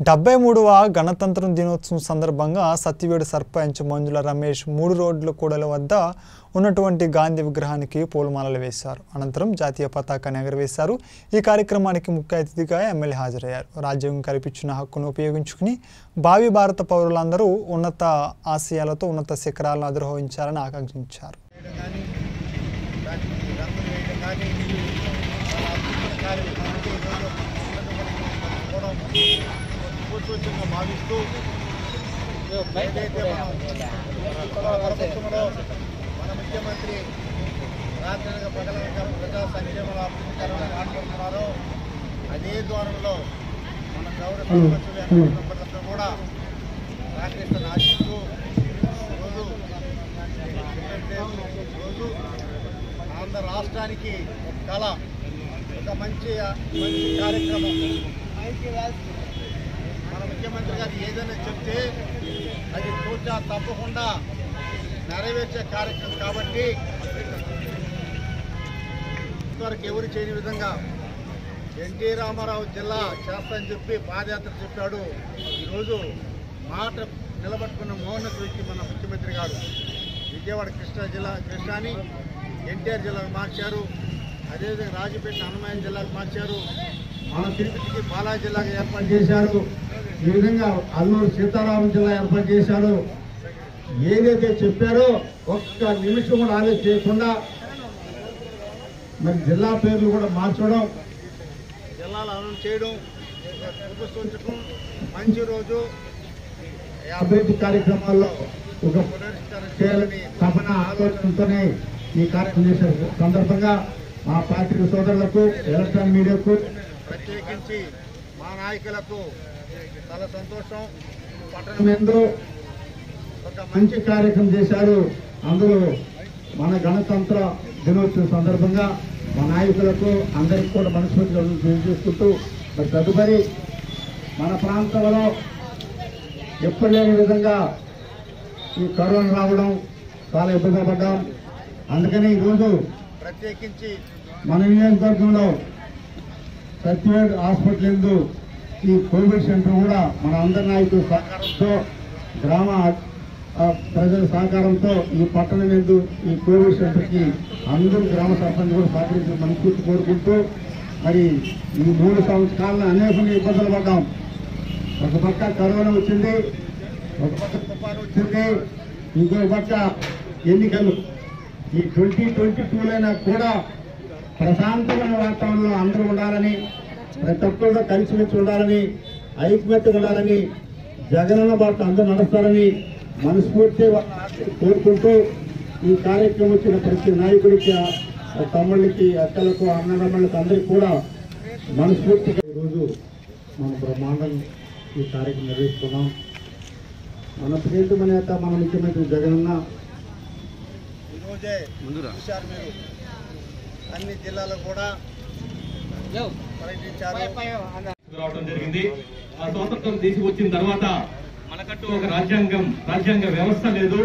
డెబ్బై మూడవ గణతంత్ర దినోత్సవం సందర్భంగా సత్యవేడు సర్పంచ్ మంజుల రమేష్ మూడు రోడ్ల కూడల వద్ద ఉన్నటువంటి గాంధీ విగ్రహానికి పూలమాలలు వేశారు. అనంతరం జాతీయ పతాకాన్ని ఎగరవేశారు. ఈ కార్యక్రమానికి ముఖ్య అతిథిగా ఎమ్మెల్యే హాజరయ్యారు. రాజ్యాంగం కల్పించిన హక్కును ఉపయోగించుకుని భావి భారత పౌరులందరూ ఉన్నత ఆశయాలతో ఉన్నత శిఖరాలను అధిరోహించాలని ఆకాంక్షించారు. Thank you. పూర్వోత్సవంగా భావిస్తూ ఏదైతే మనం పరపక్షంలో మన ముఖ్యమంత్రి రాత్రిగా పగలనగా ప్రజా సంక్షేమ అభివృద్ధికరమైన మాట్లాడుతున్నారో అదే ద్వారంలో మన గౌరవ మెంబర్లతో కూడా రాకేష్ ఆశిస్తూ ఏంటంటే రోజు ఆంధ్ర రాష్ట్రానికి కళ ఒక మంచి మంచి కార్యక్రమం. ముఖ్యమంత్రి గారు ఏదైనా చెప్తే అది పూర్తిగా తప్పకుండా నెరవేర్చే కార్యక్రమం కాబట్టి ఇంతవరకు ఎవరు చేయని విధంగా ఎన్టీ రామారావు జిల్లా చేస్తానని చెప్పి పాదయాత్ర చెప్పాడు. ఈరోజు మాట నిలబట్టుకున్న మౌనత వ్యక్తి మన ముఖ్యమంత్రి గారు. విజయవాడ కృష్ణా జిల్లా కృష్ణాని ఎన్టీఆర్ జిల్లాకు మార్చారు. అదేవిధంగా రాజపేట హనుమాన్ జిల్లాకు మార్చారు. మన తిరుపతికి బాలాజీ జిల్లాగా ఏర్పాటు చేశారు. ఈ విధంగా అల్లూరు సీతారామం జిల్లా ఏర్పాటు చేశారు. ఏదైతే చెప్పారో ఒక్క నిమిషం కూడా ఆలోచన చేయకుండా మరి జిల్లా పేర్లు కూడా మార్చడం. జిల్లాలు అనౌన్స్ చేయడం మంచి రోజు. అభివృద్ధి కార్యక్రమాల్లో ఒక పునరుద్ధరణ చేయాలని తపన ఆలోచనతోనే ఈ కార్యక్రమం చేశారు. సందర్భంగా మా పార్టీ సోదరులకు ఎలక్ట్రానిక్ మీడియాకు ప్రత్యేకించి మా నాయకులకు చాలా సంతోషం. పట్టణం ఎందు ఒక మంచి కార్యక్రమం చేశారు. అందులో మన గణతంత్ర దినోత్సవం సందర్భంగా మా నాయకులకు అందరికీ కూడా మనస్ఫూర్తిగా తెలియజేసుకుంటూ మరి తదుపరి మన ప్రాంతంలో ఎప్పుడు లేని విధంగా ఈ కరోనా రావడం చాలా ఇబ్బంది పడ్డాం. అందుకని ఈరోజు ప్రత్యేకించి మన నియోజకవర్గంలో సత్యవేడ్ హాస్పిటల్ ఎందు ఈ కోవిడ్ సెంటర్ కూడా మన అందరి నాయకుల సహకారంతో గ్రామ ప్రజల సహకారంతో ఈ పట్టణం ఎందు ఈ కోవిడ్ సెంటర్కి అందరూ గ్రామ సర్పంచ్ కూడా సహకరించిన మనస్ఫూర్తి కోరుకుంటూ మరి ఈ మూడు సంవత్సరాలను అనేక ఇబ్బందులు పడ్డాం. ఒక పక్క కరోనా వచ్చింది ఒక పక్క తుఫాను వచ్చింది ఇంకొక పక్క ఎన్నికలు. ఈ ట్వంటీ ట్వంటీ టూలైనా కూడా ప్రశాంతమైన వాతావరణంలో అందరూ ఉండాలని ప్రతి ఒక్కరితో కలిసిమెలిసి ఉండాలని ఐక్యమత్యం ఉండాలని జగనన్న బాట అందరూ నడుస్తారని మనస్ఫూర్తి కోరుకుంటూ ఈ కార్యక్రమం వచ్చిన ప్రతి నాయకుడికి తమ్ముళ్ళకి అక్కలకు అన్నదమ్ముళ్ళకి అందరికీ కూడా మనస్ఫూర్తిగా ఈరోజు మన బ్రహ్మాండం ఈ కార్యక్రమం నిర్వహిస్తున్నాం. మన ప్రియతమ నేత మన ముఖ్యమంత్రి జగనన్న. అన్ని జిల్లాలో కూడా రావడం జరిగింది. ఆ స్వాతంత్రం తీసుకొచ్చిన తర్వాత మనకంటూ ఒక రాజ్యాంగం రాజ్యాంగ వ్యవస్థ లేదు.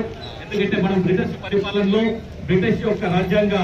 ఎందుకంటే మనం బ్రిటిష్ పరిపాలనలో బ్రిటిష్ యొక్క రాజ్యాంగ